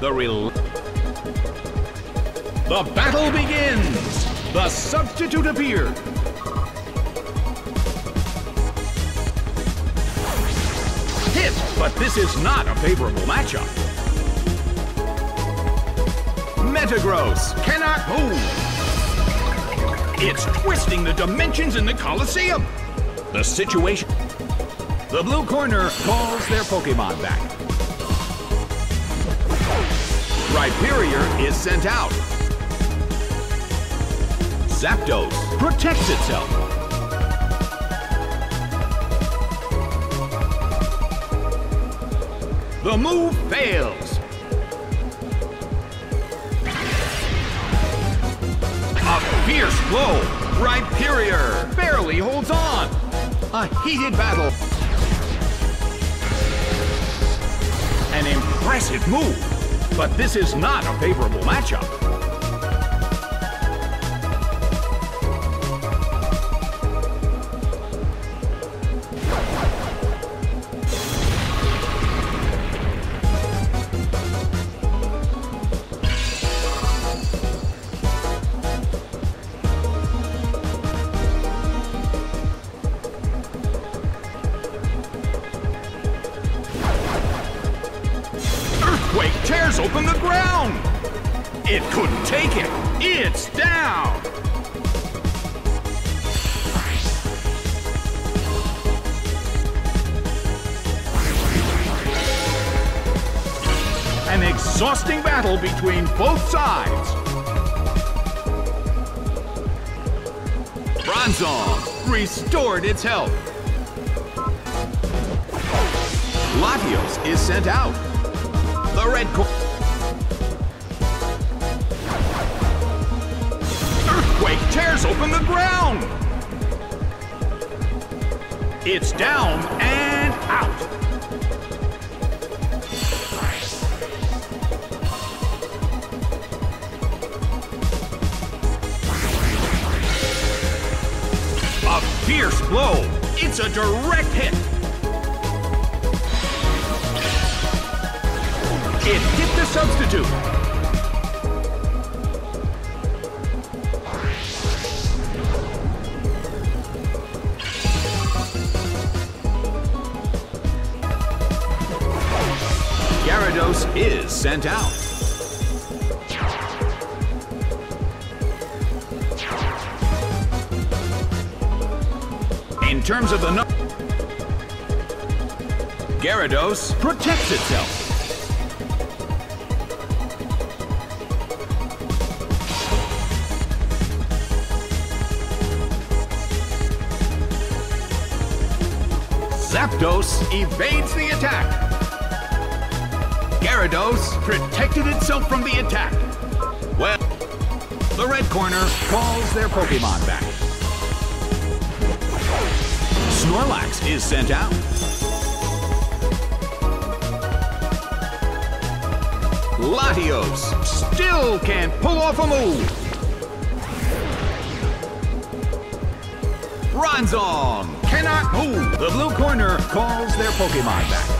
The rel... The battle begins! The substitute appeared. Hit, but this is not a favorable matchup. Metagross cannot move. It's twisting the dimensions in the Colosseum. The situation... The blue corner calls their Pokemon back. Rhyperior is sent out. Zapdos protects itself. The move fails. A fierce blow. Rhyperior barely holds on. A heated battle. An impressive move. But this is not a favorable matchup. Open the ground! It couldn't take it! It's down! An exhausting battle between both sides. Bronzong restored its health. Latios is sent out. The red tears open the ground! It's down and out. A fierce blow. It's a direct hit. It hit the substitute. Is sent out. In terms of the number, Gyarados protects itself. Zapdos evades the attack. Gyarados protected itself from the attack. Well, the red corner calls their Pokemon back. Snorlax is sent out. Latios still can't pull off a move. Bronzong cannot move. The blue corner calls their Pokemon back.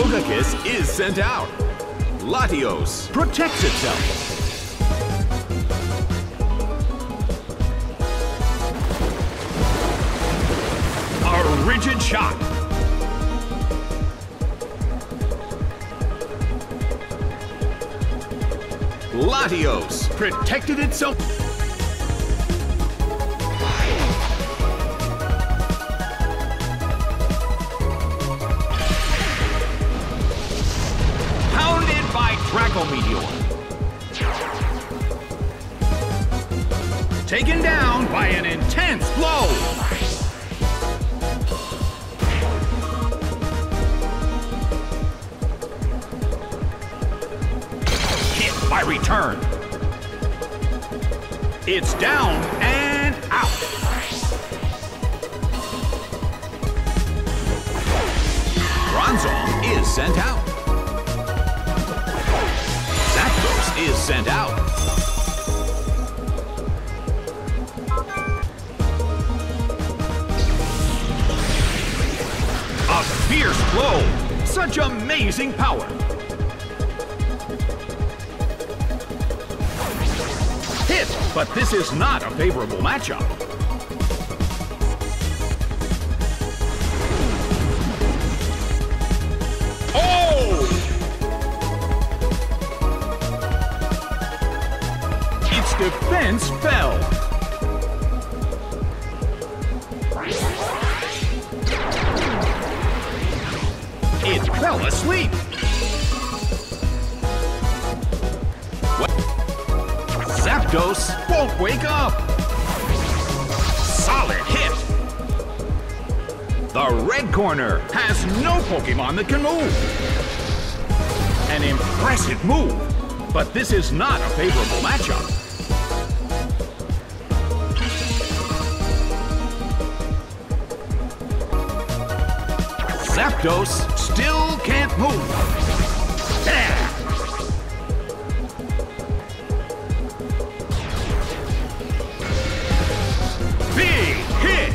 Togekiss is sent out. Latios protects itself. A rigid shot. Latios protected itself. By Meteor. Taken down by an intense blow. Hit by return. It's down and out. Bronzong is sent out. Is sent out. A fierce blow. Such amazing power! Hit, but this is not a favorable matchup. Defense fell. It fell asleep. Zapdos won't wake up. Solid hit. The red corner has no Pokemon that can move. An impressive move, but this is not a favorable matchup. Zapdos still can't move. Big hit!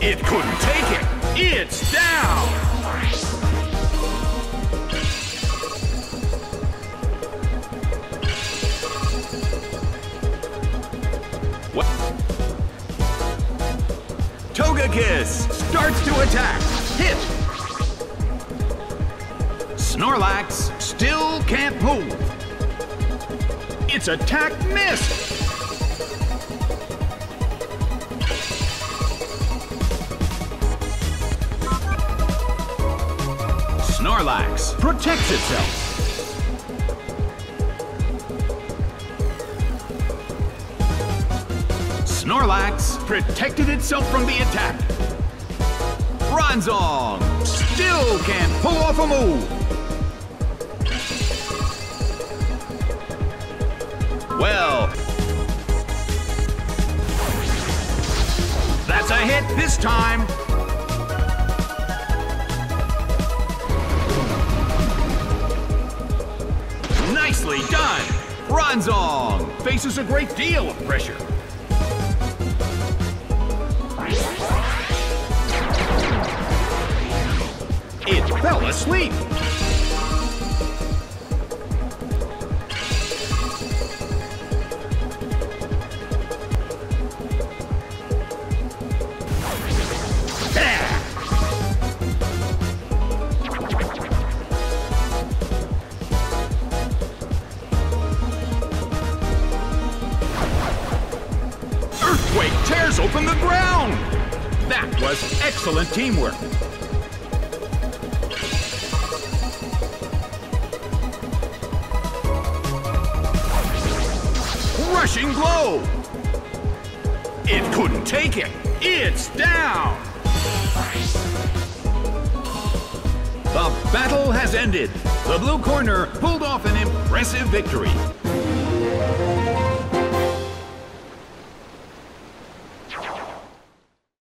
It couldn't take it. It's down! What? Togekiss starts to attack. Hit! Snorlax still can't move. Its attack missed. Snorlax protects itself. Snorlax protected itself from the attack. Bronzong still can't pull off a move. Well, that's a hit this time. Nicely done. Bronzong faces a great deal of pressure. It fell asleep. Tears open the ground. That was excellent teamwork. Rushing blow. It couldn't take it. It's down. The battle has ended. The blue corner pulled off an impressive victory.